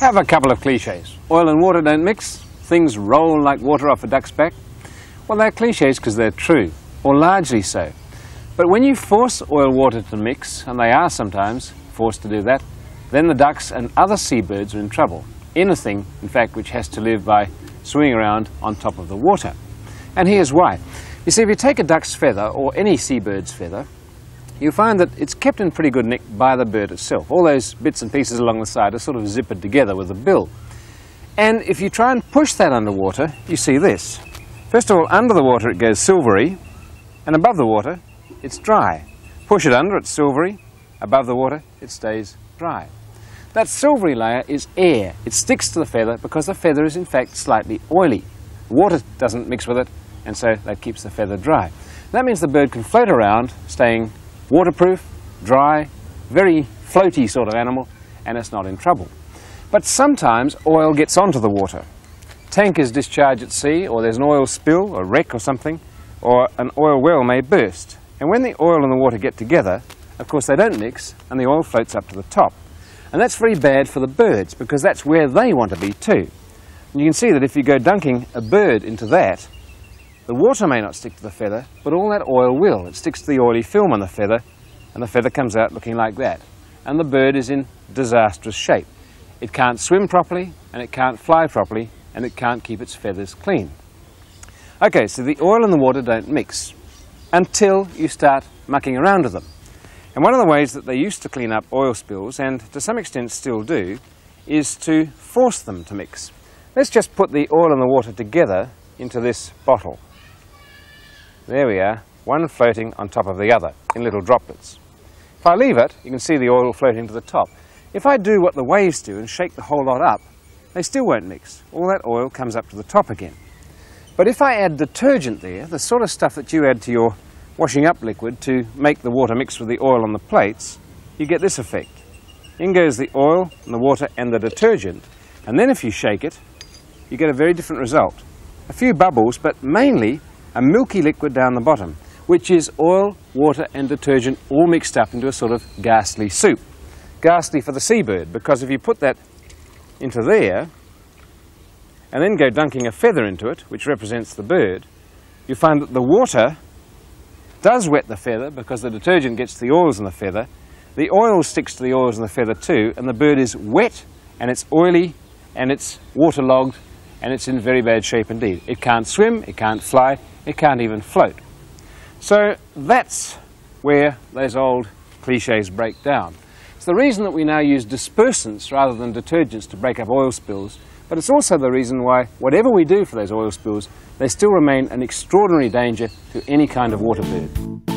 have a couple of cliches. Oil and water don't mix, things roll like water off a duck's back. Well, they're cliches because they're true, or largely so. But when you force oil water to mix, and they are sometimes forced to do that, then the ducks and other seabirds are in trouble. Anything, in fact, which has to live by swimming around on top of the water. And here's why. You see, if you take a duck's feather, or any seabird's feather, you find that it's kept in pretty good nick by the bird itself. All those bits and pieces along the side are sort of zippered together with the bill. And if you try and push that underwater, you see this. First of all, under the water it goes silvery, and above the water it's dry. Push it under, it's silvery. Above the water, it stays dry. That silvery layer is air. It sticks to the feather because the feather is in fact slightly oily. Water doesn't mix with it, and so that keeps the feather dry. That means the bird can float around, staying waterproof, dry, very floaty sort of animal, and it's not in trouble. But sometimes oil gets onto the water. Tankers discharge at sea, or there's an oil spill, a wreck or something, or an oil well may burst. And when the oil and the water get together, of course they don't mix, and the oil floats up to the top. And that's very bad for the birds, because that's where they want to be too. And you can see that if you go dunking a bird into that, the water may not stick to the feather, but all that oil will. It sticks to the oily film on the feather, and the feather comes out looking like that. And the bird is in disastrous shape. It can't swim properly, and it can't fly properly, and it can't keep its feathers clean. Okay, so the oil and the water don't mix until you start mucking around with them. And one of the ways that they used to clean up oil spills, and to some extent still do, is to force them to mix. Let's just put the oil and the water together into this bottle. There we are, one floating on top of the other in little droplets. If I leave it, you can see the oil floating to the top. If I do what the waves do and shake the whole lot up, they still won't mix. All that oil comes up to the top again. But if I add detergent there, the sort of stuff that you add to your washing up liquid to make the water mix with the oil on the plates, you get this effect. In goes the oil and the water and the detergent, and then if you shake it, you get a very different result. A few bubbles, but mainly a milky liquid down the bottom, which is oil, water and detergent all mixed up into a sort of ghastly soup. Ghastly for the seabird, because if you put that into there, and then go dunking a feather into it, which represents the bird, you find that the water does wet the feather because the detergent gets the oils in the feather, the oil sticks to the oils in the feather too, and the bird is wet and it's oily and it's waterlogged and it's in very bad shape indeed. It can't swim, it can't fly, it can't even float. So that's where those old cliches break down. It's the reason that we now use dispersants rather than detergents to break up oil spills, but it's also the reason why whatever we do for those oil spills, they still remain an extraordinary danger to any kind of water bird.